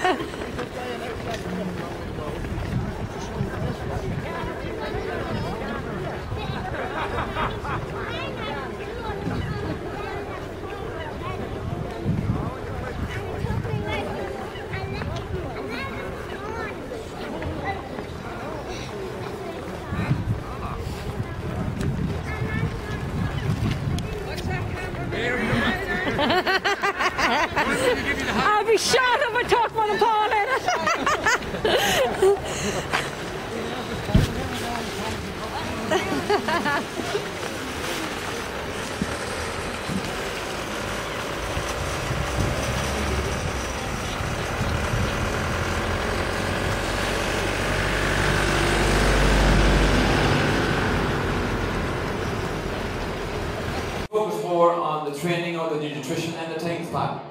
Ha ha ha! kör dem och tar about Focus more on the training or the nutrition and the things, but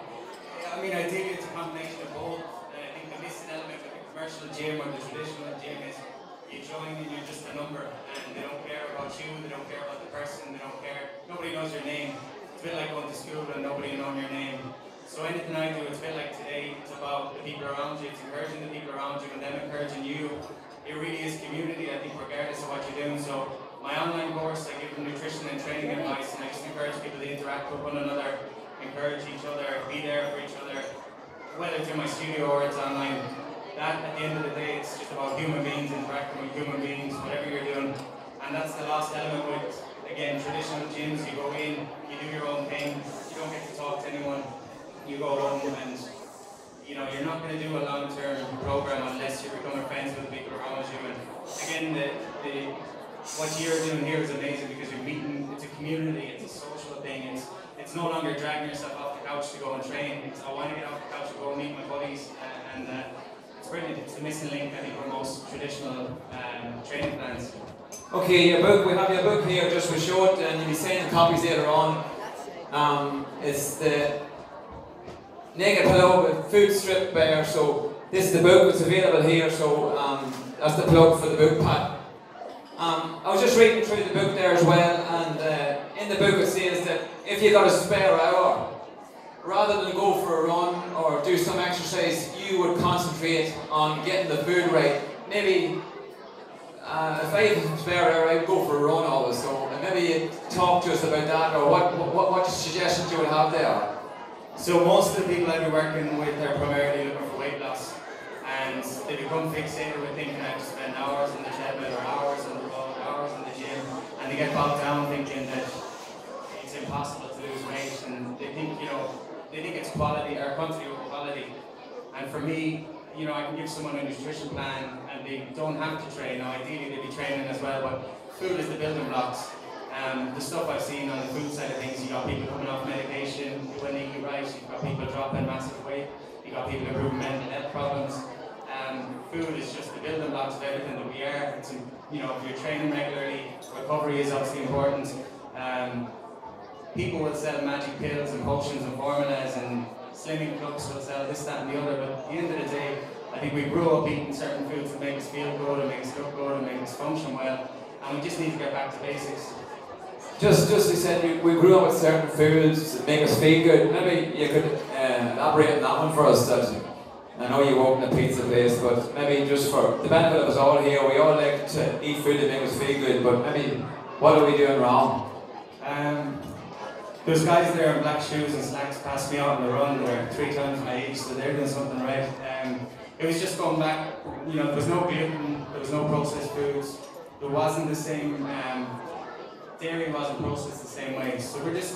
Pat. I think it's a combination of both. Uh, I think the missing element of the commercial gym or the traditional gym is you join and you're just a number and they don't care about you, they don't care about the person, they don't care. Nobody knows your name. It's a bit like going to school and nobody knowing your name. So anything I do, it's a bit like today, it's about the people around you, it's encouraging the people around you and them encouraging you. It really is community, I think, regardless of what you're doing. So my online course, I give them nutrition and training advice and I just encourage people to interact with one another, encourage each other, be there for each other, whether it's in my studio or it's online. That, at the end of the day, it's just about human beings interacting with human beings, whatever you're doing. And that's the last element with, again, traditional gyms. You go in, you do your own thing, you don't get to talk to anyone, you go home and you know, you're not going to do a long-term program unless you're becoming friends with people around you. And again, the, the, what you're doing here is amazing because you're meeting, it's a community, it's a social thing. It's, it's no longer dragging yourself off the couch to go and train. It's, I want to get off the couch to go and meet my buddies. Uh, and uh, it's brilliant. It's the missing link, I think, for most traditional um, training plans. Okay, your book, we have your book here just for short, and you'll be the copies later on. Um, it's the Naked Hello food strip bear, so this is the book that's available here, so um, that's the plug for the book, Pat. Um, I was just reading through the book there as well, and uh, in the book it says that if you got a spare hour, rather than go for a run or do some exercise, you would concentrate on getting the food right. Maybe uh, if I had a spare hour, I'd go for a run always. So maybe talk to us about that, or what, what, what suggestions you would have there. So most of the people I be working with are primarily looking for weight loss. And they become fixated with thinking I have to spend hours in the treadmill or hours on the hours in the gym. And they get bogged down thinking that it's impossible to lose weight. And they think, you know, they think it's quality or quantity over quality. And for me, you know, I can give someone a nutrition plan and they don't have to train. Now, ideally, they'd be training as well, but food is the building blocks. Um, the stuff I've seen on the food side of things, you got people coming off medication when they eat right, you've got people dropping massive weight, you got people improving mental health problems. Um, food is just the building blocks of everything that we are. It's, you know, if you're training regularly, recovery is obviously important. Um, people will sell magic pills and potions and formulas and slimming clubs will sell this, that and the other, but at the end of the day, I think we grew up eating certain foods that make us feel good and make us look good and make us function well, and we just need to get back to basics. Just, just you said we, we grew up with certain foods that make us feel good. Maybe you could uh, elaborate on that one for us. That I know you opened a pizza place, but maybe just for the benefit of us all here, we all like to eat food that makes us feel good. But maybe what are we doing wrong? Um, there's guys there in black shoes and slacks pass me out on the run. They're three times my age, so they're doing something right. Um, it was just going back. You know, there was no gluten, there was no processed foods, there wasn't the same. Um, dairy wasn't processed the same way. So we're just,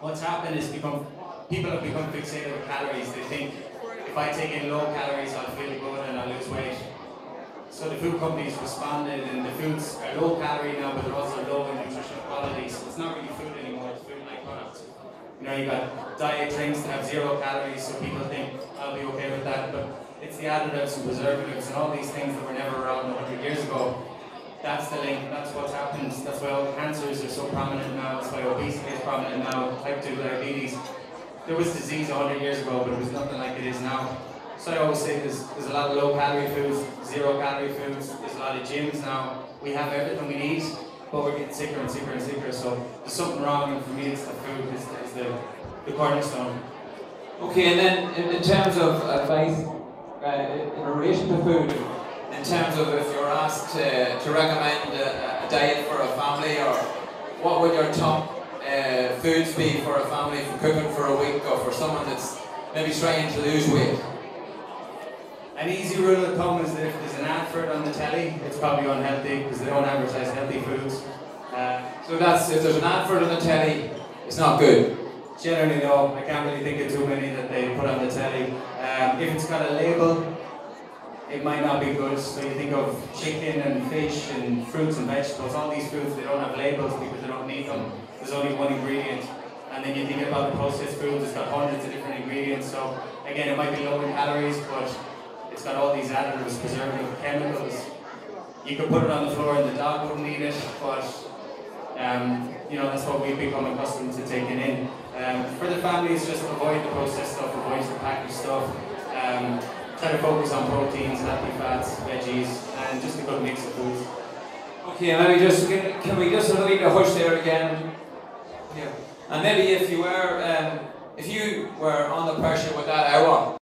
what's happened is become, people have become fixated with calories. They think if I take in low calories, I'll feel good and I'll lose weight. So the food companies responded and the foods are low calorie now, but they're also low in nutritional quality. So it's not really food anymore, it's products. You know, you got diet drinks that have zero calories, so people think I'll be okay with that. But it's the additives and preservatives and all these things that were never around 100 years ago that's the link, that's what's happened, that's why all the cancers are so prominent now, that's why obesity is prominent now, type 2 diabetes. There was disease 100 years ago, but it was nothing like it is now. So I always say there's, there's a lot of low calorie foods, zero calorie foods, there's a lot of gyms now. We have everything we need, but we're getting sicker and sicker and sicker, so there's something wrong, and for me it's the food, it's, the, the cornerstone. Okay, and then in, in terms of advice uh, in relation to food, in terms of if you're asked to, to recommend a, a diet for a family, or what would your top uh, foods be for a family for cooking for a week, or for someone that's maybe trying to lose weight? An easy rule of thumb is that if there's an advert on the telly, it's probably unhealthy because they don't advertise healthy foods. Uh, so that's if there's an advert on the telly, it's not good. Generally, no. I can't really think of too many that they put on the telly. Um, if it's got a label, it might not be good. So you think of chicken and fish and fruits and vegetables. All these foods they don't have labels because they don't need them. There's only one ingredient. And then you think about the processed foods, it's got hundreds of different ingredients. So again, it might be low in calories, but it's got all these additives, preservative chemicals. You could put it on the floor and the dog wouldn't eat it, but um, you know that's what we've become accustomed to taking in. Um, for the families, just avoid the processed stuff, avoid the packaged stuff. Um, try to focus on proteins, healthy fats, veggies, and just a good mix of foods. Okay, maybe just can, can we just leave the hush there again? Yeah. And maybe if you were um, if you were under pressure with that hour,